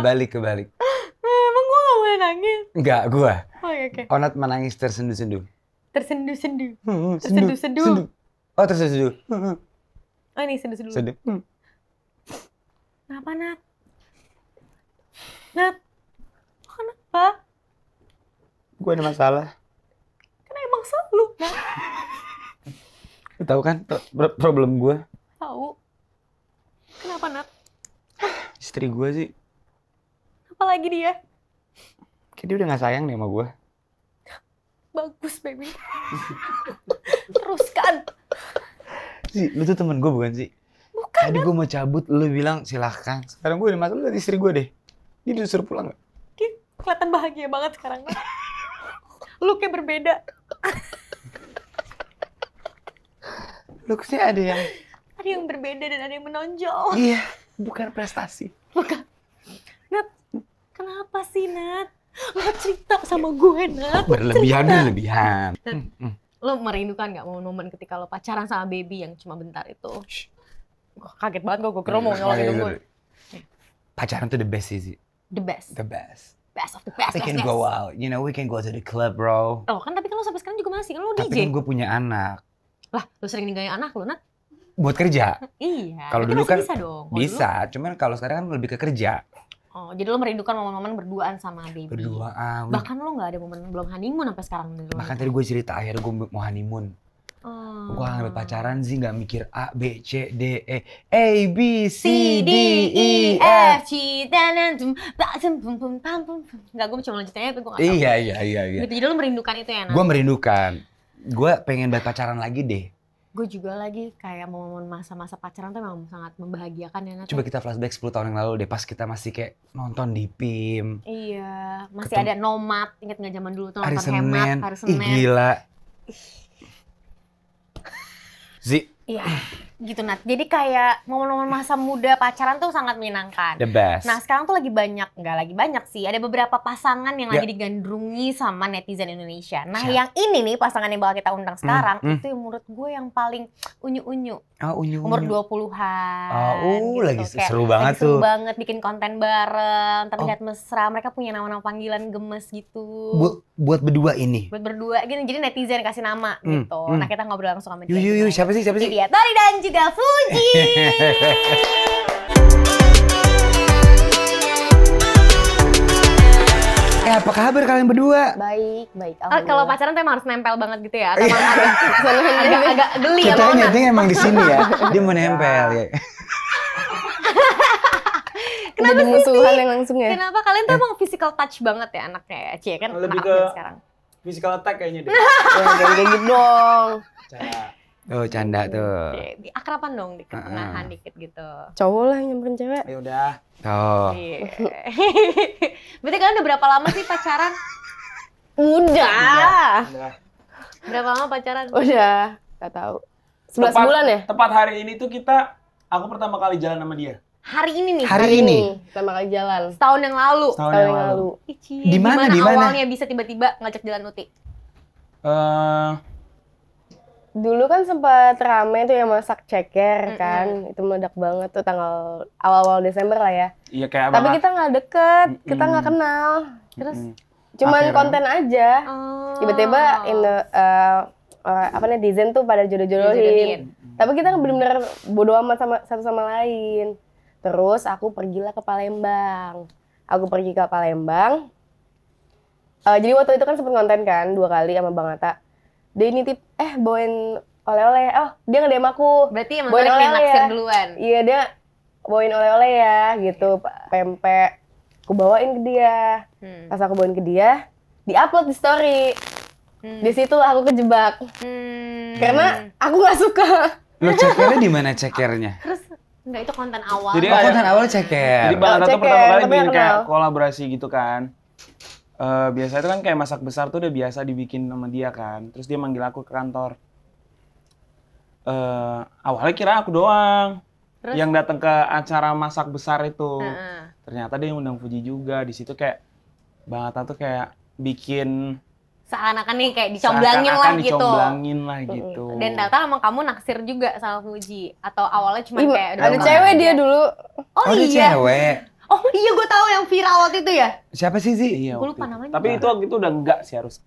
kebalik kebalik. Emang gue gak boleh nangis? Enggak, gua. Oh iya, oke. Onat menangis tersendu-sendu. Tersendu-sendu. Hmm, Tersendu-sendu. sendu. Oh, tersendu. Hmm, Oh ini sendu-sendu. Sendu. Hmm. Kenapa, Nat? Nat? Kenapa? Gua ada masalah. Kan emang selalu, Nat. Lu tahu kan pro- pro- problem gua? Tahu. Kenapa, Nat? Istri gua sih, Apa lagi dia? kayak dia udah gak sayang deh sama gua. Bagus, baby. Teruskan. Sih, lu tuh temen gua bukan sih? Bukan. Tadi gua mau cabut, lu bilang silahkan. Sekarang gua ada masalah liat istri gua deh. Dia disuruh pulang gak? Dia kelihatan bahagia banget sekarang. Lu kayak berbeda. Looksnya ada yang... Ada yang berbeda dan ada yang menonjol. Iya, bukan prestasi. Nat, kenapa sih, Nat? Lo cerita sama gue, Nat. Berlebihan, berlebihan. Dan- Hmm, hmm. Lo merindukan gak momen-momen ketika lo pacaran sama baby yang cuma bentar itu? Shh. Wah, kaget banget gue, gue kira mau nyolong hidup gue. Pacaran tuh the best sih, sih. The best. The best. Best of the best. We can best. go out, you know, we can go to the club, bro. Oh, kan tapi kan lo sampai sekarang juga masih, kan lo Tapi DJ. kan gue punya anak. Lah, lo sering ninggalin anak lo, Nat? Buat kerja, Iya. Kalau tapi dulu kan bisa dong. Bisa. Cuman kalau sekarang kan lebih ke kerja. Oh, jadi lo merindukan momen-momen berduaan sama baby. Berduaan. Bahkan lo gak ada momen belum honeymoon sampai sekarang. Bahkan tadi gue cerita akhirnya gue mau honeymoon. Oh. Gue ngambil pacaran sih nggak mikir A, B, C, D, E, A, B, C, D, E, F. G, dan dan. Nggak, gue cuma lanjutannya tapi gue nggak tahu. Iya, iya, iya, iya. Gitu, jadi lo merindukan itu ya? Gue merindukan. Gue pengen banget pacaran lagi deh. Gue juga lagi kayak momen masa-masa pacaran tuh memang sangat membahagiakan ya, Nat. Coba kita flashback 10 tahun yang lalu deh pas kita masih kayak nonton di PIM. Iya, masih ada nomad. Ingat nggak zaman dulu tuh Hari nonton hemat, Senin. hari Ih Senin. gila. Zi, Iya, gitu Nat. Jadi kayak momen-momen masa muda pacaran tuh sangat menyenangkan. the best. Nah sekarang tuh lagi banyak, nggak lagi banyak sih, ada beberapa pasangan yang Ya. lagi digandrungi sama netizen Indonesia. Nah Siap. yang ini nih pasangan yang bakal kita undang sekarang, hmm. itu yang menurut gue yang paling unyu-unyu. oh, unyu, Umur unyu. 20-an. Oh, uh, gitu. lagi Kayak seru banget lagi seru tuh. banget bikin konten bareng, Oh. terlihat mesra. Mereka punya nama-nama panggilan gemes gitu. buat buat berdua ini. Buat berdua gitu, jadi netizen kasih nama Hmm, gitu. hmm. Nah kita ngobrol langsung sama dia. Yuk gimana. siapa sih siapa sih? dia, Tori dan juga Fuji. Eh apa kabar kalian berdua? Baik, baik. Ah, kalau pacaran tuh emang harus nempel banget gitu ya? Atau agak, agak, agak geli ya Kita emang di sini ya. Dia mau nempel ya. Kenapa musuhan yang langsung ya? Kenapa kalian tuh emang physical touch banget ya anaknya ya? Cie kan Lebih anak ke- sekarang. Physical attack kayaknya deh. Ya, kayak gitu dong. Oh canda tuh. Cie, di akrapan dong, di Ah, ketengahan ah. dikit gitu. Cowok lah yang nyamperin cewek. Ya udah. Oh. Iya. Berarti kalian udah berapa lama sih pacaran? Udah. Udah. Berapa lama pacaran? Udah. Gak tahu. 11 Tepat- bulan ya? Tepat hari ini tuh kita, aku pertama kali jalan sama dia. Hari ini nih. Hari ini. Pertama kali jalan. Setahun yang lalu. Setahun Tahun yang yang lalu. Di mana, di mana? awalnya bisa tiba-tiba ngajak jalan Uti? Eh, Dulu kan sempat rame tuh yang masak ceker Mm-mm. kan. Itu meledak banget tuh tanggal awal-awal Desember lah ya. iya kayak Tapi kita nggak deket, kita Mm-mm. nggak kenal. Terus? Mm-mm. Cuman Akhirnya. konten aja. Oh. Tiba-tiba in the, uh, uh, apa netizen tuh pada Jodoh-jodohin. Tapi kita bener-bener bodo amat sama satu sama lain. Terus aku pergilah ke Palembang. Aku pergi ke Palembang. Eh, jadi waktu itu kan sempet konten kan dua kali sama Bang Atta. Dia nitip, eh bawain oleh-oleh. Oh dia nge-DM aku. Berarti emang yang oleh-oleh naksir ya? duluan. Iya dia bawain oleh-oleh ya gitu. Pempek. Aku bawain ke dia. Hmm. Pas aku bawain ke dia, di-upload di story. Hmm. Di situ aku kejebak. Hmm. Karena aku nggak suka. Lo cekernya di mana cekernya? Terus enggak itu konten awal. Jadi Oh ada- konten awal ceker. Jadi Bang Oh, tuh pertama kali tapi bikin kayak kenal. kolaborasi gitu kan. Eh biasa itu kan kayak masak besar tuh udah biasa dibikin sama dia kan. Terus dia manggil aku ke kantor. Eh awalnya kira aku doang Terus? yang datang ke acara masak besar itu. Heeh. Ternyata dia undang Fuji juga. Di situ kayak Bang Atta tuh kayak bikin Seakan-akan nih kayak dicomblangin lah gitu. dicomblangin lah gitu. Dan ternyata emang kamu naksir juga sama Fuji atau awalnya cuma Ih, kayak ada cewek aja? dia dulu. Oh, Oh, iya. cewek. Oh iya gue tahu yang viral waktu itu ya. Siapa sih Zi? Iya. Gua waktu lupa namanya. Tapi itu waktu itu udah enggak sih harus.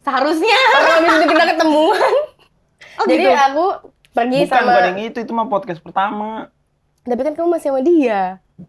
Seharusnya. Karena habis itu kita ketemuan. Oh Jadi gitu. aku pergi Bukan, sama bukan yang itu, itu mah podcast pertama. Tapi kan kamu masih sama dia.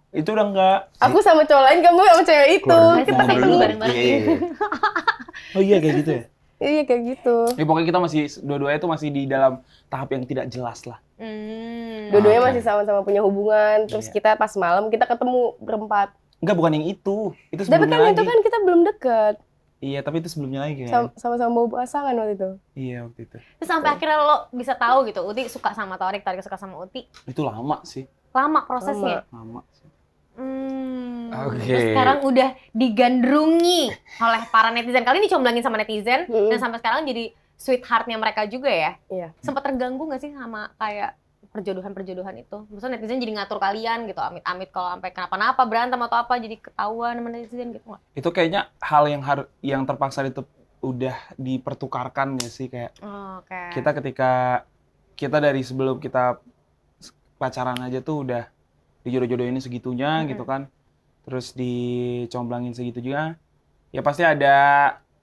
Itu udah enggak. Aku sama cowok lain, kamu sama cewek itu. Keluar Masih pas dulu. dulu bareng-bareng. Oh iya kayak gitu ya. Iya kayak gitu. Ya pokoknya kita masih dua-duanya itu masih di dalam tahap yang tidak jelas lah. Hmm. Dua-duanya Oke. masih sama-sama punya hubungan. Terus Iya. kita pas malam kita ketemu berempat. Enggak bukan yang itu. Itu Tapi sebelumnya kan lagi. itu kan kita belum deket. Iya, tapi itu sebelumnya lagi kan. Sam- Sama-sama bawa pasangan waktu itu. Iya waktu itu. Terus sampai akhirnya lo bisa tahu gitu, Uti suka sama Torik, Torik suka sama Uti. Itu lama sih. Lama prosesnya. Lama sih. Hmm. Oke. Terus sekarang udah digandrungi oleh para netizen. Kali ini comblangin sama netizen Mm-mm. dan sampai sekarang jadi sweetheartnya mereka juga ya. Iya. Sempat terganggu gak sih sama kayak perjodohan-perjodohan itu? Maksudnya netizen jadi ngatur kalian gitu, amit-amit kalau sampai kenapa-napa berantem atau apa jadi ketahuan sama netizen gitu nggak? Itu kayaknya hal yang har yang terpaksa itu udah dipertukarkan ya sih kayak Oh, Oke. kita ketika kita dari sebelum kita pacaran aja tuh udah dijodoh-jodohin segitunya Mm-mm. gitu kan. Terus dicomblangin segitu juga. Ya pasti ada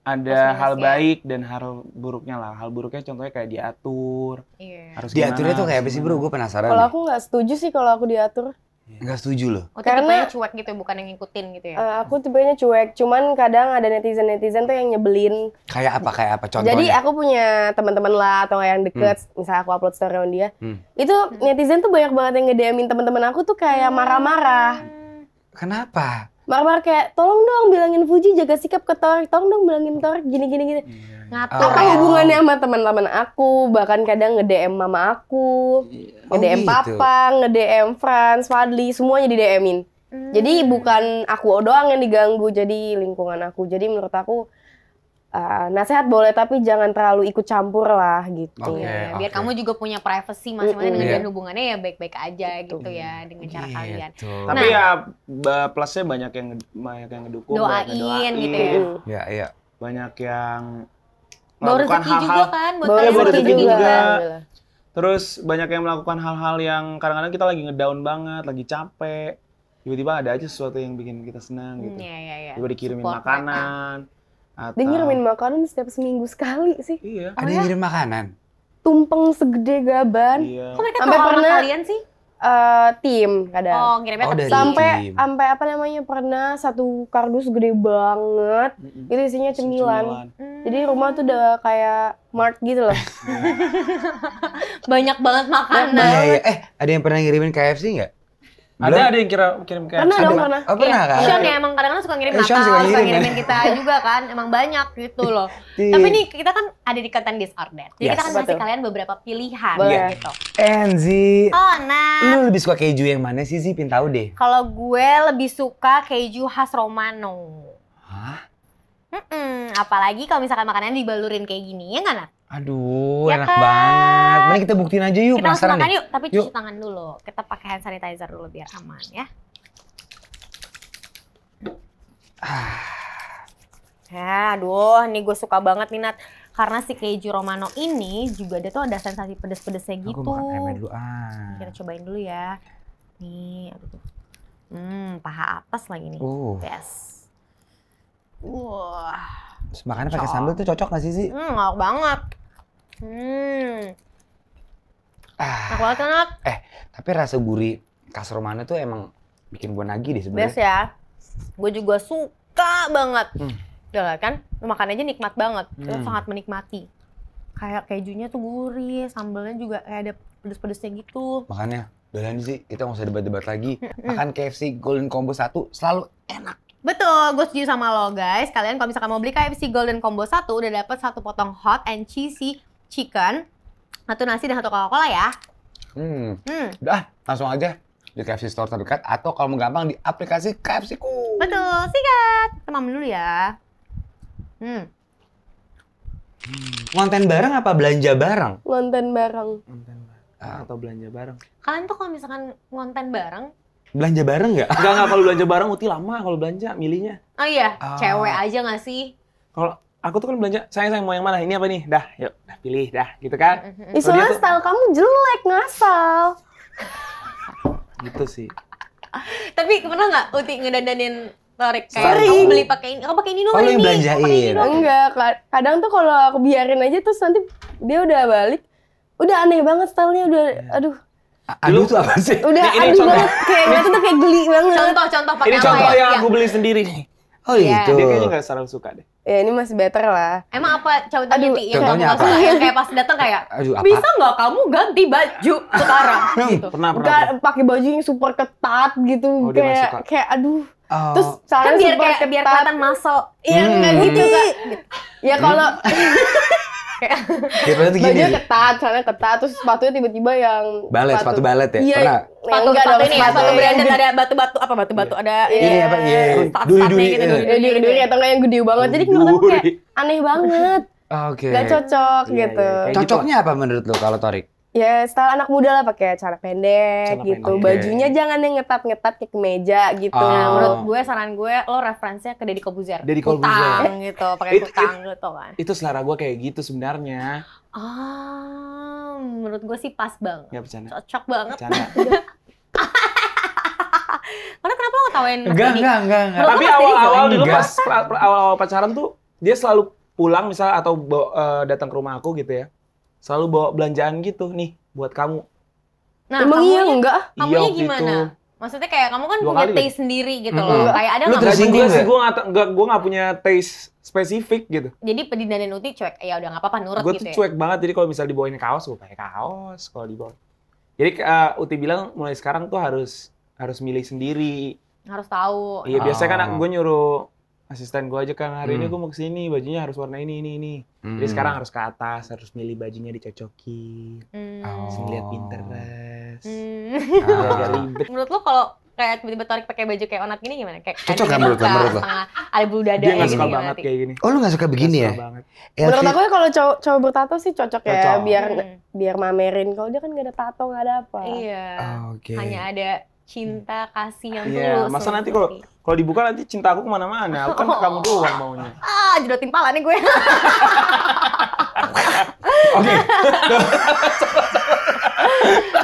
ada Plus hal minusnya. baik dan hal buruknya lah. Hal buruknya contohnya kayak diatur, Iya. harus Diaturnya gimana, tuh kayak apa sih bro? Gue penasaran. Kalau aku nggak setuju sih kalau aku diatur. Nggak setuju loh. Oh, Karena- cuek gitu bukan yang ngikutin gitu ya. Eh, aku tipenya cuek. Cuman kadang ada netizen-netizen tuh yang nyebelin. Kayak apa? Kayak apa? Contohnya. Jadi aku punya teman-teman lah atau yang deket, misalnya aku upload story sama dia. Hmm. Itu netizen tuh banyak banget yang nge-DM-in teman-teman aku tuh kayak marah-marah. Hmm. Kenapa? Marah-marah kayak tolong dong bilangin Fuji jaga sikap ke Torik, tolong dong bilangin Torik gini gini gini. Iya. Ngatur Oh. Apa ya. hubungannya sama teman-teman aku? Bahkan kadang nge-DM mama aku, Oh, nge-DM gitu. papa, nge-DM Franz, Fadli, semuanya di-DM-in. Hmm. Jadi bukan aku doang yang diganggu, jadi lingkungan aku. Jadi menurut aku uh, nasihat boleh tapi jangan terlalu ikut campur lah gitu. Oke. Iya, biar oke. kamu juga punya privacy masing-masing dengan Iya. hubungannya ya baik-baik aja gitu ya dengan cara kalian. Gitu. Tapi Nah. ya ba- plusnya banyak yang banyak yang ngedukung, banyak yang Doain gitu ya. Mm. Ya, iya. banyak yang Bawa melakukan rezeki juga hal-hal kan buat Boleh kalian bawa rezeki juga. juga. Alhamdulillah. Terus banyak yang melakukan hal-hal yang kadang-kadang kita lagi ngedown banget, lagi capek. Tiba-tiba ada aja sesuatu yang bikin kita senang Hmm, gitu. Iya iya iya. Tiba dikirimin Support makanan. Atau... Dia ngirimin makanan setiap seminggu sekali sih. Iya. Oh Ada ya? yang ngirim makanan? Tumpeng segede gaban. Iya. Kok mereka tahu pernah- kalian sih? Eh, tim kadang. Oh, ngirimnya Oh, dari- tim. sampai tim. sampai apa namanya pernah satu kardus gede banget. Mm-mm. Itu isinya cemilan. Hmm. Jadi rumah tuh udah kayak mart gitu loh. banyak banget makanan. Iya, iya. Eh, ada yang pernah ngirimin KFC nggak? Ada ada yang kira kirim kayak Pernah Ada. dong pernah. Oh, pernah Iya, kan? Sean ya emang kadang-kadang suka ngirim Eh, Sean Natal, suka suka ngirim, ngirimin ya. kita juga kan. Emang banyak gitu loh. Iya. Tapi nih kita kan ada di konten disorder. Jadi Yes. kita kan tuh? kalian beberapa pilihan Boleh. gitu. Enzi, Oh, nah. lu lebih suka keju yang mana sih sih? Pin tahu deh. Kalau gue lebih suka keju khas Romano. Hah? Mm-mm, apalagi kalau misalkan makanannya dibalurin kayak gini, ya nggak Nat? Aduh, Ya enak kan? banget. Mending kita buktiin aja yuk, Kita langsung makan yuk, tapi Yuk. cuci tangan dulu. Kita pakai hand sanitizer dulu biar aman ya. Ya, aduh, ini gue suka banget nih Nat. Karena si keju Romano ini juga dia tuh ada sensasi pedes-pedesnya Aku gitu. makan ayamnya dulu ah. Kita cobain dulu ya. Nih, aduh. Hmm, paha atas lagi nih. Uh, Yes. Wah, terus makannya pakai sambal tuh cocok gak sih sih? hmm, enak banget. Hmm, Ah, enak banget Nat? tapi rasa gurih khas Romano tuh emang bikin gua nagih deh Best sebenarnya. ya. Gue juga suka banget. Hmm. Udah kan, lu makan aja nikmat banget. Hmm. sangat menikmati. Kayak kejunya tuh gurih, sambalnya juga kayak ada pedes-pedesnya gitu. Makanya, udah sih, kita nggak usah debat-debat lagi. Makan KFC Golden Combo 1 selalu enak. Betul, gue setuju sama lo guys. Kalian kalau misalkan mau beli KFC Golden Combo 1 udah dapat satu potong hot and cheesy chicken, satu nasi dan satu Coca-Cola ya. Hmm, Hmm, udah langsung aja di KFC Store terdekat atau kalau mau gampang di aplikasi KFC ku. betul, sikat. Makan dulu ya. Hmm, Konten bareng apa belanja bareng? Ngonten bareng. Ah. atau belanja bareng. kalian tuh kalau misalkan ngonten bareng, Belanja bareng nggak? Enggak enggak kalau belanja bareng Uti lama kalau belanja milihnya. oh iya, Ah. cewek aja gak sih? Kalau aku tuh kan belanja, sayang sayang mau yang mana? Ini apa nih? Dah, yuk, dah pilih dah, gitu kan? Ih, soalnya tuh- style kamu jelek, ngasal. Gitu sih. Tapi pernah nggak Uti ngedandanin Torik kayak Sering. kamu beli pakai ini, kamu pakai ini dong, Oh, ini. yang kamu pakai ini belanjain. dong. Enggak, ka- kadang tuh kalau aku biarin aja terus nanti dia udah balik, udah aneh banget stylenya udah, aduh, A- Aduh tuh apa sih? udah Ini- ini aduh contoh. banget, kayak ngeliatnya tuh kayak geli banget. Contoh-contoh pakai Ini contoh ya? yang Iya. aku beli sendiri nih. Oh Iya. itu. Dia kayaknya nggak selalu suka deh. Ya ini masih better lah. Emang apa contohnya Aduh, Ti yang contohnya apa? Yang kayak pas datang kayak Aduh apa? bisa nggak kamu ganti baju sekarang gitu. Pernah, pernah. Enggak pakai baju yang super ketat gitu, Oh, kayak suka. kayak aduh. Oh. Terus Kan celana biar super kayak biar ketat. kelihatan muscle. Iya Hmm. enggak gitu. Ya kalau Daripada tuh gini. ketat, celana ketat, terus sepatunya tiba-tiba yang Balet, sepatu balet ya? Iya, Pernah? yang Sepatu enggak sepatu dong, ini ya, sepatu yang branded ada batu-batu apa batu-batu ada Iya, Ini apa? Iya. Duri-duri. gitu, eh. duri-duri. Ya diri-diri atau enggak yang gede banget. Jadi aku kayak aneh banget. Oke. Gak cocok Iya, gitu. iya, kayak Cocoknya apa menurut lo kalau Torik? Ya style anak muda lah pakai celana pendek Celana gitu. pendek. Bajunya jangan yang ngetat-ngetat kayak kemeja gitu. Oh. Nah, menurut gue saran gue lo referensinya ke Deddy Kobuzer. Deddy Corbuzier. Kutang gitu, pakai It- kutang gitu kan. Itu selera gue kayak gitu sebenarnya. Ah, menurut gue sih pas banget. Nggak bercanda. Cocok banget. Bercanda. Karena kenapa lo ngetawain Mas Enggak, enggak, enggak, enggak. Tapi awal-awal dulu pas awal-awal pacaran tuh dia selalu pulang misalnya atau eh, datang ke rumah aku gitu ya. Selalu bawa belanjaan gitu nih buat kamu. Nah, Emang iya enggak? Kamunya Iya, gimana? itu. Maksudnya kayak kamu kan Dua punya deh. taste sendiri gitu loh. Kayak ada Lu nggak terus- Gak Tersinggung juga sih, nggak? gue gak, gak, gue gak punya taste spesifik gitu. Jadi pedindanin Uti cuek, ya udah nggak apa-apa nurut Gue gitu tuh ya. cuek banget, jadi kalau misalnya dibawain kaos, gue pakai kaos. Kalau dibawa. Jadi eh, Uti bilang mulai sekarang tuh harus harus milih sendiri. Harus tahu. Iya biasanya kan Oh. gue nyuruh asisten gue aja kan hari ini Hmm. gue mau ke sini bajunya harus warna ini ini ini. Jadi Hmm. sekarang harus ke atas, harus milih bajunya dicocokin. Hmm. Oh. Ngeliat Pinterest. Hmm. Agak ribet. menurut lo kalau kayak tiba-tiba Torik pakai baju kayak onat gini gimana? Kayak Cocok nggak menurut lo, menurut lo? Ada bulu dada Dia gak gitu suka gimana, banget kayak gini. Oh lu gak suka begini Nggak ya? suka banget. Menurut Elvi- aku ya kalau cowok cowok bertato sih cocok ya Cocok. biar Hmm. biar mamerin. Kalau dia kan gak ada tato, gak ada apa. Iya. Oke. Hanya ada cinta kasih yang Iya, tulus. masa nanti kalau kalau dibuka nanti cinta aku ke mana-mana. Aku kan ke kamu doang maunya. ah jedotin pala nih gue. Oke.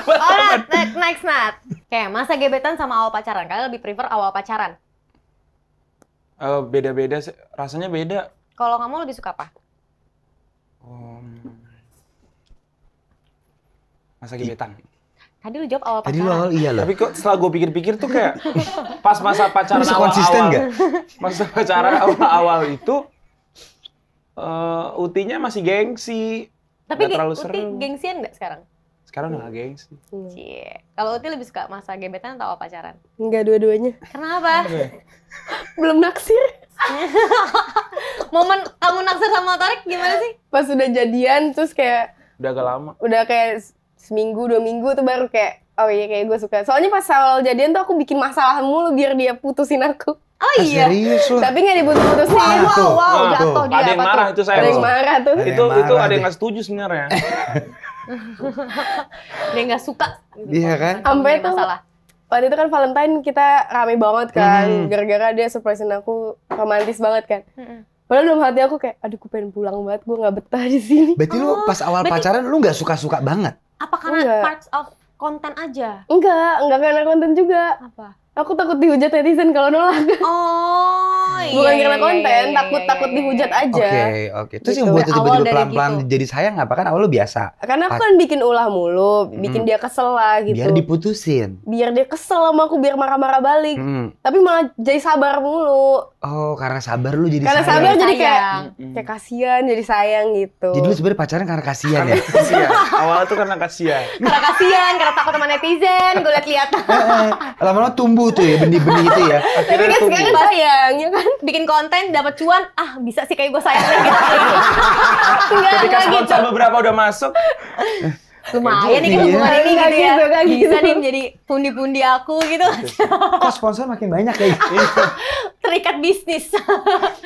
Alright, next, next Nat. Kayak masa gebetan sama awal pacaran. Kalian lebih prefer awal pacaran. Eh, beda-beda, sih. rasanya beda. Kalau kamu lebih suka apa? Um, masa gebetan. Tadi lu jawab awal Tadi lu pacaran. awal iya loh. Tapi kok setelah gue pikir-pikir tuh kayak pas masa pacaran awal-awal, nggak? masa pacaran awal-awal itu eh utinya masih gengsi. Tapi Nggak ge- terlalu Uti seru. gengsian nggak sekarang? Sekarang udah gak gengsi. Hmm. Cie. Kalau Uti lebih suka masa gebetan atau awal pacaran? Enggak dua-duanya. Kenapa? Belum naksir. Momen kamu naksir sama Tarik gimana sih? Pas udah jadian terus kayak Udah agak lama. udah kayak seminggu dua minggu tuh baru kayak oh iya kayak gue suka. Soalnya pas awal jadian tuh aku bikin masalah mulu biar dia putusin aku. Oh Ah, iya. serius? Tapi nggak diputus-putusin. Wow, tuh. wow, Nah, jatuh tuh. dia. Ada yang apa marah tuh? itu saya. Ada yang marah tuh. Ada Itu yang itu marah ada yang deh. gak setuju sebenarnya. Dia nggak suka. gitu. Iya kan? Sampai tuh- masalah. Waktu itu kan Valentine kita rame banget kan. Hmm. Gara-gara dia surprisein aku romantis banget kan. Mm-mm. Padahal dalam hati aku kayak, aduh gue pengen pulang banget, gue gak betah di sini. Berarti lu pas awal berarti- pacaran lu gak suka-suka banget? Apa karena Enggak. parts of konten aja? Enggak, enggak karena konten juga. Apa? Aku takut dihujat netizen kalau nolak. Oh, iya. Bukan iya, karena iya, konten, iya, takut iya, takut iya, dihujat iya. aja. Oke, oke. Terus yang Gitu. buat Awal tiba-tiba pelan-pelan gitu. jadi sayang apa kan awal lu biasa? Karena aku kan bikin ulah mulu, bikin Hmm. dia kesel lah gitu. Biar diputusin. Biar dia kesel sama aku, biar marah-marah balik. Hmm. Tapi malah jadi sabar mulu. Oh, karena sabar lu jadi Karena sayang. sabar jadi kayak, Sayang. kayak kasihan, jadi sayang gitu. Jadi lu sebenarnya pacaran karena kasihan ya? Kasihan. Awal tuh karena kasihan. Karena kasihan, karena takut sama netizen, gue liat-liat. Eh, Lama-lama tumbuh tuh ya benih-benih itu ya. Tapi kan sekarang sayang, ya kan? Bikin konten, dapat cuan, ah bisa sih kayak gue sayang gitu. Enggak, Ketika enggak gitu. sponsor beberapa udah masuk, Lumayan nih Iya. hubungan ini Nggak gitu ya. gitu, Bisa gitu. nih menjadi pundi-pundi aku gitu. Kok sponsor makin banyak kayak gitu? Terikat bisnis.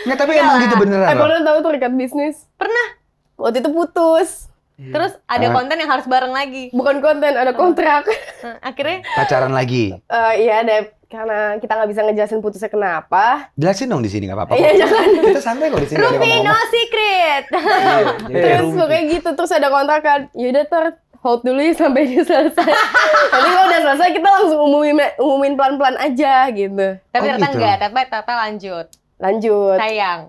Nggak, tapi emang gitu beneran Eh, pernah tahu tuh ikat bisnis? Pernah. Waktu itu putus. Terus ada Ah. konten yang harus bareng lagi. Bukan konten, ada kontrak. Nah, Akhirnya Pacaran lagi. Eh iya, ada karena kita nggak bisa ngejelasin putusnya kenapa. Jelasin dong di sini nggak apa-apa. Iya, jangan. Kita santai kok di sini. Rupi no secret. Iya, jadi Terus kayak gitu, terus ada kontrak kan. Yaudah ter, hold dulu ya sampai dia selesai. Nanti kalau udah selesai kita langsung umumin umumin pelan-pelan aja gitu. Tapi Oh, ternyata gitu. enggak, tapi ternyata lanjut. Lanjut. Sayang.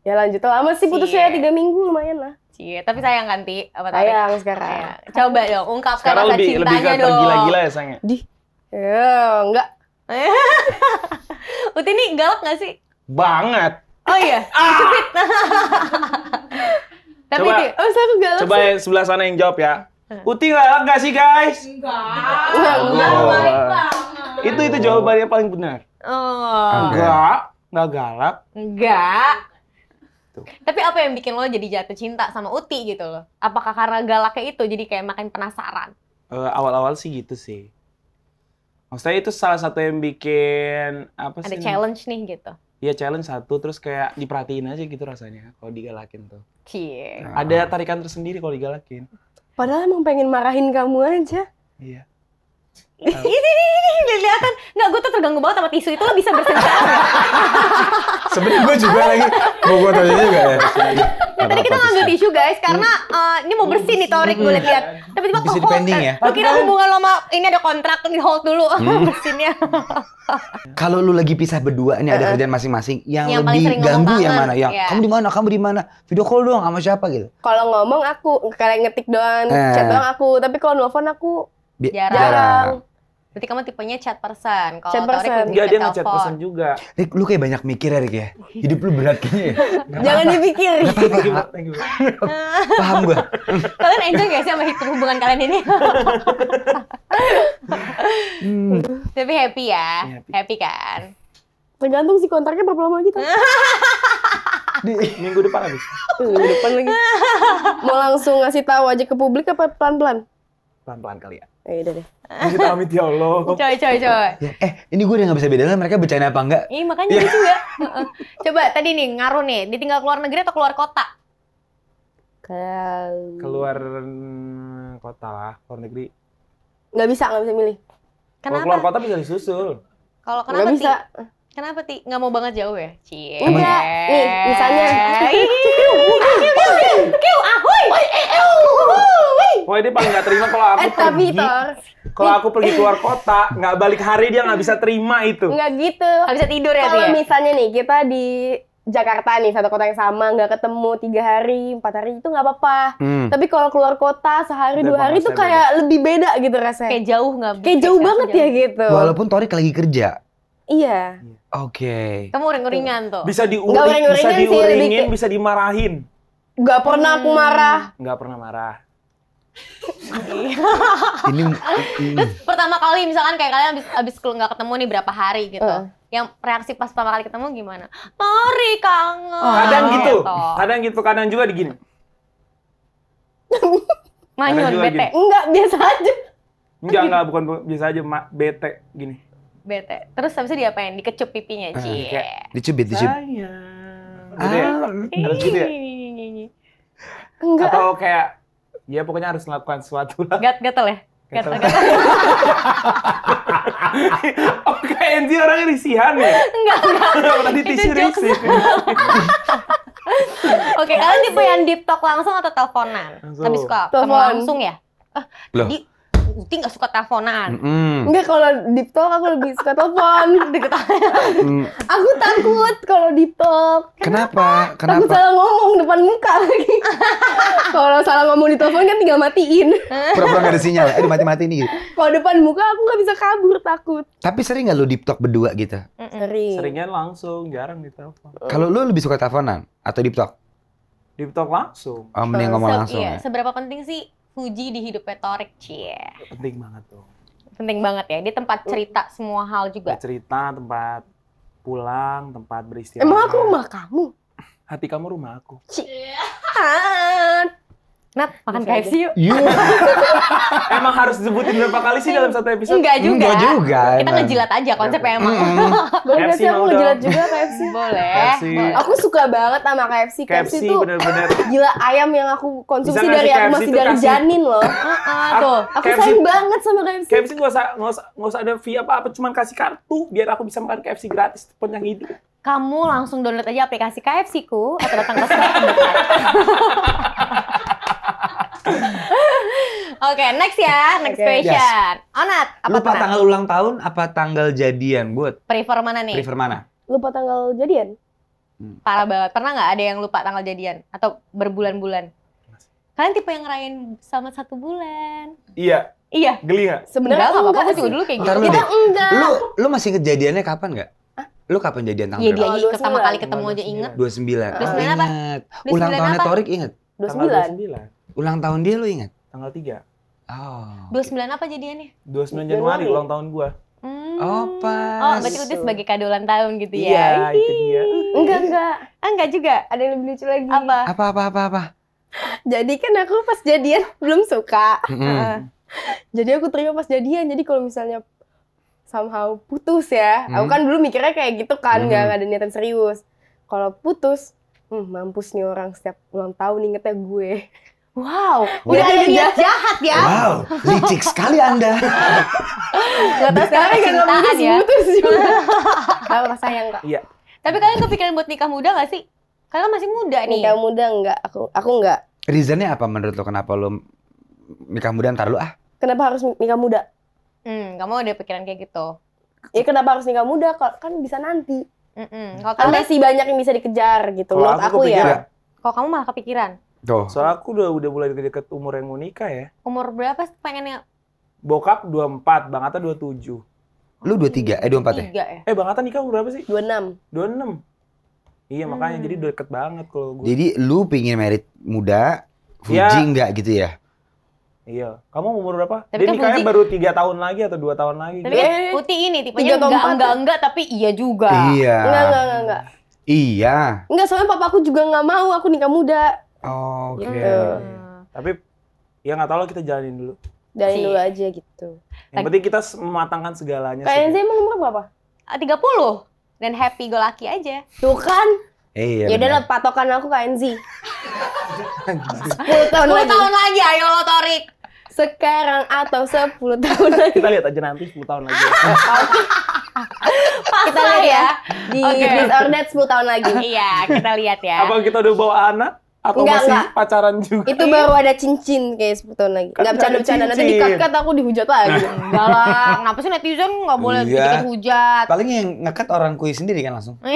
Ya lanjut lama sih putusnya Cie. tiga minggu lumayan lah. Cie, tapi sayang kan, Ti? Apa Tarik? Sayang sekarang. Sayang. Coba dong, ungkapkan Sekarang rasa lebih lebih cintanya ke dong. tergila-gila ya sayangnya. Di. Ya, enggak. Uti ini galak gak sih? Banget. Oh iya. Tapi Coba. Ti, Oh, saya aku galak Coba sih. yang sebelah sana yang jawab ya. Uti galak nggak sih guys? Enggak, enggak. Oh. Itu itu jawabannya paling benar. oh, Enggak, enggak galak. enggak. Tuh. Tapi apa yang bikin lo jadi jatuh cinta sama Uti gitu loh? Apakah karena galaknya itu jadi kayak makin penasaran? Eh, awal-awal sih gitu sih. Maksudnya itu salah satu yang bikin apa sih? Ada challenge nih gitu. Iya challenge satu terus kayak diperhatiin aja gitu rasanya kalau digalakin tuh. Cie. Ada tarikan tersendiri kalau digalakin. Padahal emang pengen marahin kamu aja. Iya. Ini, kelihatan. Nggak, gue tuh terganggu banget sama tisu itu. Lo bisa nggak? Sebenarnya gue juga lagi. Mau gue tanya juga ya. Ya, tadi kita ngambil tisu guys, karena eh, ini mau bersih nih Torik gue lihat. Tiba-tiba Bisa ke hold. dipending ya? Lo kira hubungan lo sama ini ada kontrak di hold dulu bersinnya. Kalau lu lagi pisah berdua nih ada kerjaan masing-masing, yang, Yang lebih ganggu yang mana? Yang iya. kamu di mana? Kamu di mana? Video call doang sama siapa gitu? Kalau ngomong aku kayak ngetik doang, Eh. chat doang aku. Tapi kalau nelfon aku Bi- Jarang. jarang. Berarti kamu tipenya chat person. Kalau Chat person. Enggak dia ngechat pesan juga. Rik, lu kayak banyak mikir ya Rik ya? Hidup lu berat kayaknya ya? Jangan dipikir. Thank you, Pak. Thank you. Paham gue? Kalian enjoy gak sih sama hidup hubungan kalian ini? Hmm. Tapi happy ya, Happy. happy kan? Tergantung sih kontraknya berapa lama gitu. Minggu depan habis. Minggu depan lagi. Mau langsung ngasih tahu aja ke publik apa pelan-pelan? Pelan-pelan kali ya. Eh, udah deh. Kita pamit ya Allah. Coy, coy, coy. Ya, eh, ini gue udah gak bisa bedain mereka bercanda apa enggak. Ih, makanya gue juga. Heeh. Coba tadi nih ngaruh nih, ditinggal keluar negeri atau keluar kota? Kalau Keluar mm, kota lah, keluar negeri. nggak bisa, nggak bisa milih. Kalau keluar Kenapa? kota bisa disusul. Kalau Nggak kenapa bisa. Ti? Kenapa Ti? Nggak mau banget jauh ya? Cie. Enggak. Nih, misalnya. Ih, kiu, ahoy. Pokoknya dia paling nggak terima kalau aku Eh, tapi pergi. Tor, Kalau aku pergi keluar kota, nggak balik hari dia nggak bisa terima itu. nggak gitu. Nggak bisa tidur ya Kalau ya? misalnya nih, kita di Jakarta nih, satu kota yang sama, nggak ketemu tiga hari, empat hari, itu nggak apa-apa. Hmm. Tapi kalau keluar kota sehari, Udah dua hari itu kayak lebih beda gitu rasanya. Kayak jauh nggak? Kayak jauh banget ya gitu. Walaupun Torik lagi kerja. Iya. Oke. Kamu uring-uringan tuh. Bisa diuring, bisa sih, diuringin, bisa dimarahin. Gak pernah aku marah. Nggak pernah marah. Ini hmm. Pertama kali misalkan kayak kalian abis, abis kelu- nggak ketemu nih berapa hari gitu. Heeh. Yang reaksi pas pertama kali ketemu gimana? Tori kangen. Kadang gitu, Gitu. kadang gitu, kadang juga digini. Manyun, bete. gini. Enggak, biasa aja. Enggak, enggak, bukan bu- biasa aja, ma- bete gini. Bete. Terus habis itu diapain? Dikecup pipinya, Ah, Cie. kayak- dicubit, dicubit. Sayang. Gitu ya? Ah, Harus gitu ya? Enggak. Atau kayak, ya pokoknya harus melakukan sesuatu lah. Gat gatel ya? Gatel, Gatel. gatel. Oh, kayak Enzi orangnya risihan ya? Enggak, enggak. Tadi Itu tisu risih. Oke, kalian tipe yang deep talk langsung atau teleponan? Langsung. Lebih suka ketemu Telepon. langsung ya? Ah, Loh. jadi Uti nggak suka teleponan. Mm-mm. Enggak, kalau deep talk aku lebih suka telepon. Mm. aku takut kalau deep talk. Kenapa? Takut Kenapa? salah ngomong depan muka lagi. Kalau salah ngomong di telepon kan tinggal matiin. Pura-pura gak ada sinyal. Aduh mati-mati nih. Kalau depan muka aku nggak bisa kabur takut. Tapi sering gak lu deep talk berdua gitu? Sering. Seringnya langsung, jarang ditelepon. Kalau lu lebih suka teleponan atau deep talk? Deep talk langsung. Oh, mending ngomong langsung iya, ya. seberapa penting sih Fuji di hidupnya Torik, Cie? Penting banget tuh. Penting banget ya, dia tempat cerita semua hal juga. Cerita, tempat pulang, tempat beristirahat. Emang aku rumah kamu? Hati kamu rumah aku. Ah, Nat, makan Bisa KFC yuk. Iya. Emang harus disebutin berapa kali sih dalam satu episode? Enggak juga. Enggak juga. Kita emang. ngejilat aja konsepnya emang. Mm-mm. Boleh nggak KFC sih aku mau ngejilat juga KFC? Boleh. KFC. boleh. Aku suka banget sama KFC. KFC, KFC tuh bener-bener. gila ayam yang aku konsumsi Bisa dari aku masih dari kasih- janin loh. Ah, tuh. Aku KFC sayang banget sama KFC. KFC nggak usah nggak usah nggak usah ada fee apa apa, cuman kasih kartu biar aku bisa makan KFC gratis sepanjang hidup. Kamu langsung download aja aplikasi KFC ku atau datang ke store terdekat. Oke, next ya, next Oke. question. Onat, apa Lupa tuh? tanggal ulang tahun apa tanggal jadian buat Prefer mana nih? prefer mana? Lupa tanggal jadian? Parah banget. Pernah nggak ada yang lupa tanggal jadian atau berbulan-bulan? Kalian tipe yang ngerayain sama satu bulan? Iya, Iya. geli nggak? Sebenarnya Enggak, nggak apa-apa. Gue juga dulu kayak Ntar gitu. Kita enggak. Lu lu masih inget jadiannya kapan nggak? Lu kapan jadian tanggal Iya berapa? dia inget pertama 29. kali ketemu aja inget. 29. Dua Oh, sembilan apa? ingat. Dua Ulang tahunnya? Torik inget? 29. 29. Ulang tahun dia lu inget? Tanggal 3. Oh. 29 apa jadiannya? 29 Januari. Januari ulang tahun gua. Hmm. Oh, pas. Oh, berarti itu sebagai kado ulang tahun gitu ya? Iya, itu dia. Enggak, enggak. Ah, enggak juga. Ada yang lebih lucu lagi. Apa? Apa apa apa apa? Jadi kan aku pas jadian belum suka. Mm-mm. Jadi aku terima pas jadian. Jadi kalau misalnya somehow putus ya. Aku Hmm. kan dulu mikirnya kayak gitu kan, Hmm. nggak nggak ada niatan serius. Kalau putus, hmm, mampus nih orang setiap ulang tahun ingetnya gue. Wow, udah ada ada niat jahat ya? Wow, licik sekali Anda. Gak tau sekarang Percintaan putus ya. putus juga. Gak apa sayang kak. Iya. Tapi kalian kepikiran buat nikah muda gak sih? Kalian masih muda nih. Nikah muda enggak, aku aku enggak. Reasonnya apa menurut lo kenapa lo nikah muda ntar lu ah? Kenapa harus nikah muda? Hmm, kamu ada pikiran kayak gitu. Ya kenapa harus nikah muda? Kok kan bisa nanti. Mm-mm. Kalau Kan kamu, masih banyak yang bisa dikejar gitu. Kalau aku aku, kepikiran. ya. kalau kamu malah kepikiran. Tuh. Soalnya aku udah udah mulai deket-deket umur yang mau nikah ya. Umur berapa sih pengennya? Bokap 24, Bang Atta 27. Lu 23, eh 24 ya? Tiga ya? Eh, Bang Atta nikah umur berapa sih? 26. 26. Iya, makanya Hmm. jadi deket banget kalau gue. Jadi lu pingin merit muda, Fuji Ya. enggak gitu ya? Iya. Kamu umur berapa? Tapi Dia kan nikahnya Fuji- baru 3 tahun lagi atau 2 tahun lagi. Tapi gitu. kan Eh, Putih ini tipenya enggak, enggak, ya? enggak, tapi iya juga. Iya. Enggak, enggak, enggak, enggak. Iya. Enggak, soalnya papa aku juga nggak mau aku nikah muda. Oke. Gitu. Hmm. Tapi ya nggak tahu lah kita jalanin dulu. Sih. dulu aja gitu. Yang penting kita mematangkan segalanya. Kayak sih. Enzi emang umur berapa? Ah, 30 dan happy go lucky aja. Tuh kan. Iya. ya udah lah patokan aku Enzi. 10 tahun 10 lagi. tahun lagi, ayo lo Torik. Sekarang atau 10 tahun lagi. Kita lihat aja nanti 10 tahun lagi. Kita lihat ya. Di or that 10 tahun lagi. iya, kita lihat ya. Apa kita udah bawa anak? Atau Enggak, masih enggak. pacaran juga? Itu baru ada cincin kayak 10 tahun lagi. Kan Enggak nggak bercanda-bercanda. Nanti dikat-kat aku dihujat lagi. Enggak lah, kenapa sih netizen nggak boleh Iya. hujat? Paling yang ngekat orang kuis sendiri kan langsung.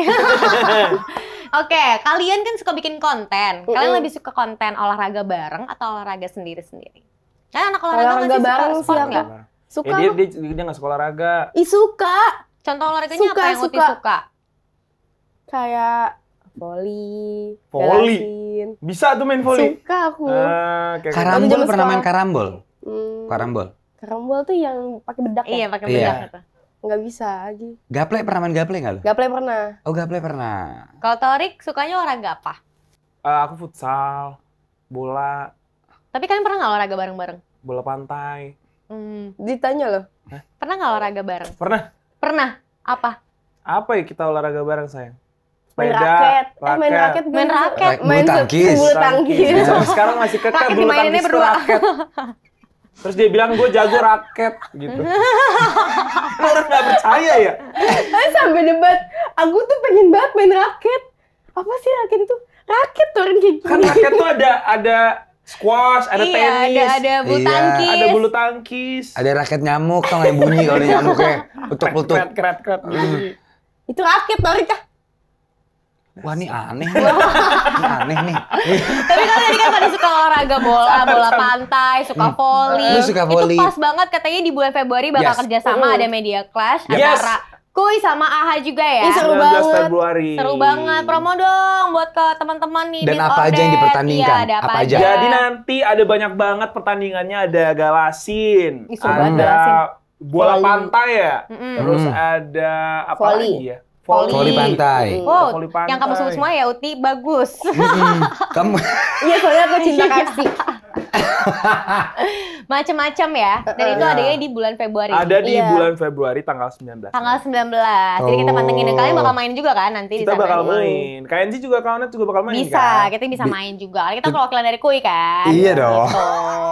Oke, kalian kan suka bikin konten. Kalian Mm-mm. lebih suka konten olahraga bareng atau olahraga sendiri-sendiri? Kan anak olahraga, Olahraga nggak sih bareng suka sih sport nggak? Suka Eh, dia, dia, dia gak suka olahraga. Ih suka. Contoh olahraganya Suka, apa yang Uti suka. suka? Kayak volley, Volley? Bisa tuh main volley. Suka aku. Ah, kayak Karambol pernah main karambol? Hmm, Karambol. karambol tuh yang pakai bedak Iya, ya? pakai Iya. bedak itu. Nggak bisa lagi. Gaple pernah main gaple nggak lu? Gaple pernah. Oh gaple pernah. Kalau Torik sukanya olahraga apa? Ah, aku futsal, bola, Tapi kalian pernah nggak olahraga bareng-bareng? bola pantai. Hmm, Ditanya loh. pernah nggak olahraga bareng? Pernah? Pernah. Apa? Apa ya kita olahraga bareng sayang? Main Sepeda, raket. Eh main raket. Main raket. Main Bulu tangkis. Bulu tangkis. Sampai sekarang masih kekeh Raket bulu tangkis berdua. raket. Terus dia bilang gue jago raket gitu. Orang nggak percaya ya? Eh, sampai debat. Aku tuh pengen banget main raket. Apa sih raket itu? Raket tuh orang kayak gini. Kan raket tuh ada ada squash, ada iya, tenis, ada ada bulu Iya. tangkis. ada bulu tangkis. Ada raket nyamuk tau nggak yang bunyi kalau nyamuknya. Utuk-utuk. Kret, kret, kret. Itu raket tau Rika. Wah ini aneh nih. Ini aneh nih. Tapi kan tadi kan pada suka olahraga bola, bola pantai, suka volley. Lu suka volley. Itu pas banget katanya di bulan Februari bakal Yes. kerjasama Mm. ada media clash Yes. antara Kuy sama AHA juga ya. Ih, seru 19 banget. Februari. Seru banget. Promo dong buat ke teman-teman nih. Dan apa aja yang dipertandingkan? Iya, ada apa, Apa aja. aja? Jadi nanti ada banyak banget pertandingannya ada galasin, Ih, ada galasin. bola Volley. pantai ya, Mm-mm. terus Hmm. ada apa Volley. lagi ya? Volley. Voli pantai. Mm. Wow, Volley pantai. yang kamu sebut semua ya Uti bagus. Kamu Iya soalnya aku cinta KFC. Macem-macem ya. Dan itu Iya. adanya di bulan Februari. Ada di Iya. bulan Februari tanggal 19. Tanggal 19. Jadi kita Oh. pantengin dan kalian bakal main juga kan nanti di kita sana. bakal main. KNG juga kawannya juga bakal main Bisa, kan? kita bisa main juga. Kita perwakilan dari Kuy kan. Iya dong. Gitu.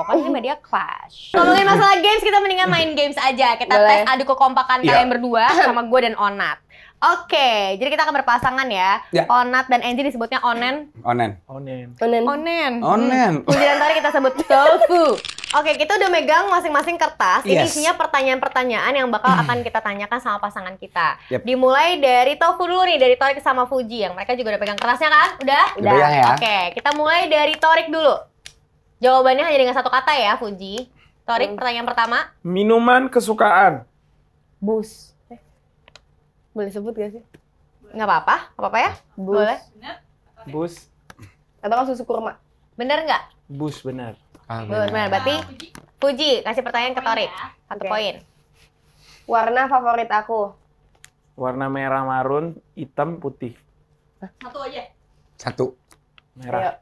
Kan ini media clash. Ngomongin masalah games, kita mendingan main games aja. Kita Boleh. tes adu kekompakan Iya. kalian berdua sama gue dan Onat. Oke, jadi kita akan berpasangan ya. Ya. Onat dan Enzi disebutnya onen. Onen. Onen. Onen. Onen. Onen. Fuji dan Tori kita sebut tofu. Oke, kita udah megang masing-masing kertas. Ini Yes. isinya pertanyaan-pertanyaan yang bakal akan kita tanyakan sama pasangan kita. Yep. Dimulai dari tofu dulu nih, dari Torik sama Fuji. Yang mereka juga udah pegang kertasnya kan? Udah? Udah ya. Oke, kita mulai dari Torik dulu. Jawabannya hanya dengan satu kata ya, Fuji. Torik, Hmm. pertanyaan pertama. Minuman kesukaan. Bus. Eh, Boleh sebut gak sih? Nggak apa-apa, nggak apa-apa ya? Bus. Boleh. Bus. Atau kan susu kurma? Bener nggak? Bus benar. Ah, Bener, bener. Berarti Fuji, kasih pertanyaan ke Torik. Satu Oke. poin. Warna favorit aku. Warna merah marun, hitam putih. Satu. Merah. Ayo,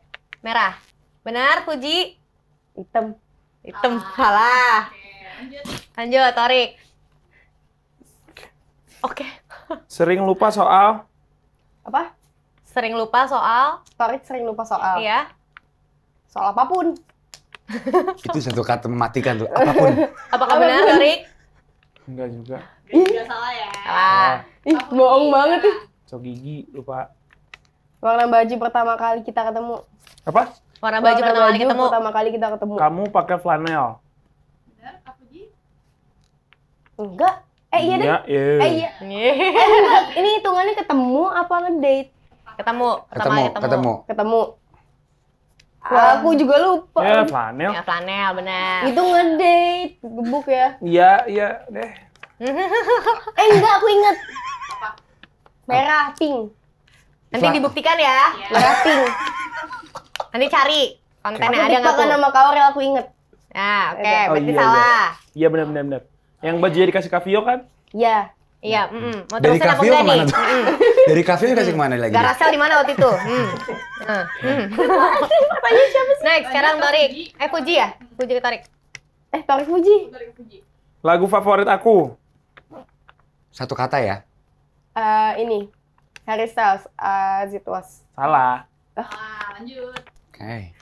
Merah. Benar, Fuji. hitam. Hitam. Salah. Lanjut, Torik. Oke. Sering lupa soal Apa? Sering lupa soal. Torik sering lupa soal. Iya. Soal apa pun. Itu satu kata mematikan tuh. Apa pun. Apakah benar, Torik? enggak juga. Salah. Ih, bohong banget ih. Cok gigi lupa. Warna baju pertama kali kita ketemu. Apa? Warna baju Warna pertama kali ketemu. pertama kali kita ketemu. Kamu pakai flanel. Enggak. Eh iya deh. Iya, iya. Eh iya. Eh, enggak. Ini hitungannya ketemu apa ngedate? Ketemu. Ketemu. kali Ketemu. Ketemu. Wah, aku juga lupa. Ya, flanel. Ya, flanel, benar. Itu ngedate. Gebuk ya. Iya, iya deh. Eh enggak, aku inget. Merah, pink. Nanti dibuktikan ya. Merah, pink. Nanti cari kontennya Aku ada nggak tuh? nama Kaurel aku inget. Nah, oke, Ada. Oh, berarti iya, salah. Iya benar benar benar. Yang baju dikasih Kavio kan? Ya. Iya, mm mau Dari Kavio ke mana tuh? Mm-mm. Dari kafe kasih ke mana lagi? Garasel di mana waktu itu? Hmm. Nah, hmm. Next, sekarang Torik. Eh, Fuji ya? Fuji ke Torik. Eh, Torik Fuji. Lagu favorit aku. Satu kata ya. Eh, ini. Harry Styles, As It Was. Salah. Oke.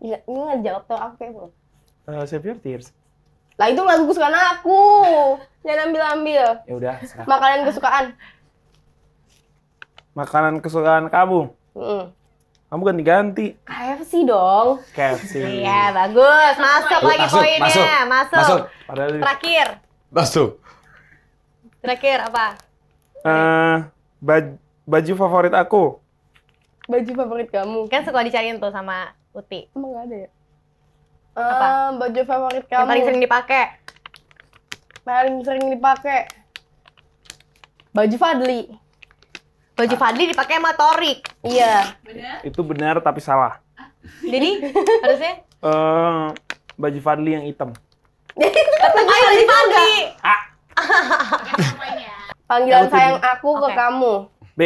Ini, ini ngejawab tuh aku kayak belum. Eh, Save Your Tears. Lah itu lagu kesukaan aku. Jangan ambil-ambil. Ya udah, serah. Makanan kesukaan. Makanan kesukaan kamu. Mm. Kamu ganti-ganti. KFC dong. KFC. Iya, bagus. Masuk lagi Masuk, poinnya. masuk, Masuk. Masuk. Padahal Terakhir. Masuk. Terakhir apa? eh baj- baju favorit aku. Baju favorit kamu. Kan suka dicariin tuh sama Uti. Emang gak ada ya? Apa? Eh, baju favorit Yang kamu. paling sering dipakai. Paling sering dipakai. Baju Fadli. Baju Fadli dipakai sama Torik. Iya. Itu benar tapi salah. Jadi, harusnya eh baju Fadli yang hitam. Ayo baju Fadli. Panggilan Aku sayang aku ke Oke. kamu. B.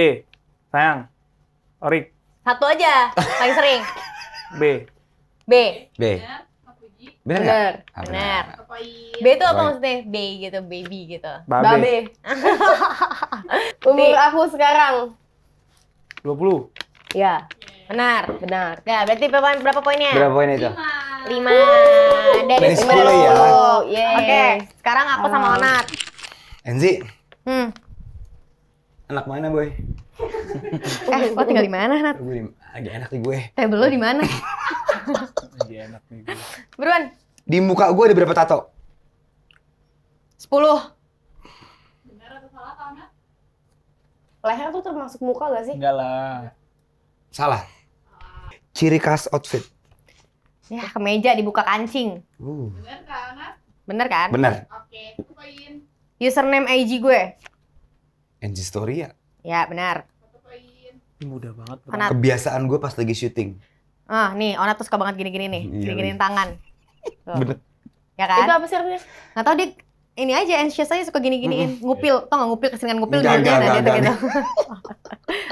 Sayang. Orik. Satu aja, paling sering. B. B. B. Bener nggak? Bener. Ah, Bener. B itu apa maksudnya? B gitu, baby gitu. Babe. Babe. Umur aku sekarang. 20. Ya, Benar. benar. Ya, berarti berapa, berapa poinnya? Berapa poin itu? Lima. Dari Dari sepuluh. 10 ya. Yeay. Oke, sekarang aku sama Ah. Onat. Enzi, Hmm. anak mana boy? Eh, kok tinggal di mana, Nat? Gue di- lagi enak nih gue. Table lo di mana? Lagi enak nih. gue. Buruan. Di muka gue ada berapa tato? 10. Leher tuh termasuk muka gak sih? Enggak lah. Salah. Ciri khas outfit. Ya, kemeja dibuka kancing. Uh, Bener kan? bener. Username IG gue. Story ya. Ya, benar. Mudah banget. Onat. Kebiasaan gue pas lagi syuting. Ah, nih, Onat tuh suka banget gini-gini nih. Iya, Gini-giniin tangan. Tuh. Bener. Ya Itu kan? apa sih artinya? Nggak tahu dia ini aja anxious aja suka gini-giniin. Ngupil. Tau nggak ngupil keseringan ngupil Enggak, dia enggak, tuh gitu.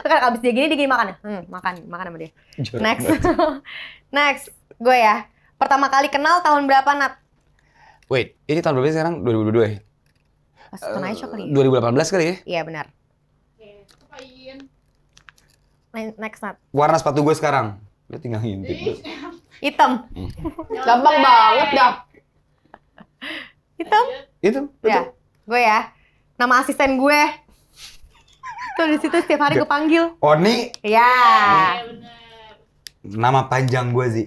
kan abis dia gini dia gini makan. Hmm, makan, makan sama dia. Next. Next. Gue ya. Pertama kali kenal tahun berapa, Nat? Wait, ini tahun berapa sih sekarang? 2022 ya? Pas uh, kali. Eh, 2018 kali ya? Iya, benar. Ne- Next, Nat. Warna sepatu gue sekarang. Lu tinggal ngintip. Hitam. Gampang banget dah. Hitam? Ya. betul. Gue ya. Nama asisten gue. Tuh di situ setiap hari gue panggil. Oni, Ya. nama panjang gue sih.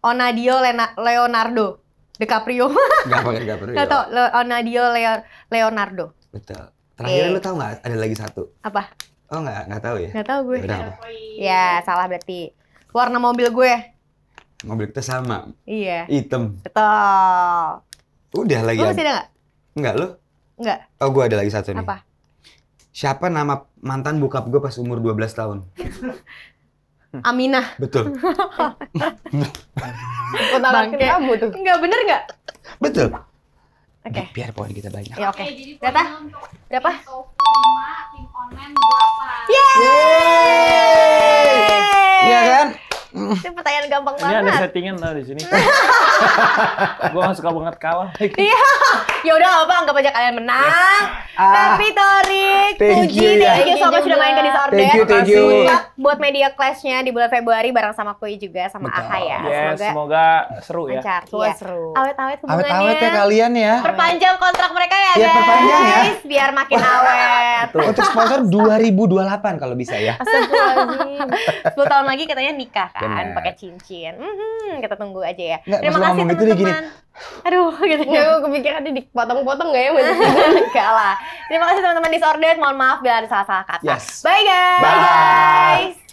Onadio Lena- Leonardo DiCaprio. Gak pakai gak perlu. Gak tau, Onadio Leo- Leonardo. Betul. Terakhir Eh. lu tau nggak ada lagi satu? Apa? Oh nggak nggak tahu ya. Gak tau gue. Ya udah apa? Ya, salah berarti. Warna mobil gue. Mobil kita sama, Iya. hitam. Betul. Udah lagi. Lu masih ada gak? Enggak lu? Enggak. Oh gue ada lagi satu nih. Apa? Siapa nama mantan bokap gue pas umur 12 tahun? Aminah. Betul. Bangke. kamu tuh. Enggak bener gak? Betul. Oke. Biar poin kita banyak. Ya oke. Jadi Berapa? Berapa? tim top 5, tim online 8. Yeay! Iya kan? Ini pertanyaan gampang Ini ada banget. settingan tau di sini. Gua gak suka banget kalah. Iya. Ya udah apa anggap aja kalian menang. Ah, Tapi Torik, thank Puji, you ya. thank you so much sudah main ke Disorder. Thank you, thank you. Luck buat media clash-nya di bulan Februari bareng sama Koi juga sama Betul. Aha ya. Yes, Semoga semoga seru ya. lancar. Tua Iya. seru. Awet-awet hubungannya. awet-awet ya kalian ya. Perpanjang kontrak mereka ya, Iya, guys. perpanjang ya. Biar makin awet. Untuk sponsor 2028 kalau bisa ya. Astagfirullahaladzim. 10 tahun lagi katanya nikah kan, Benar. pakai cincin. Mhm, kita tunggu aja ya. Nggak, Terima kasih gitu teman-teman. Aduh, gitu. Gue kepikiran dia dipotong-potong nggak ya? Enggak lah. Terima kasih teman-teman disorder. Mohon maaf bila ada salah-salah kata. Yes. Bye guys. Bye.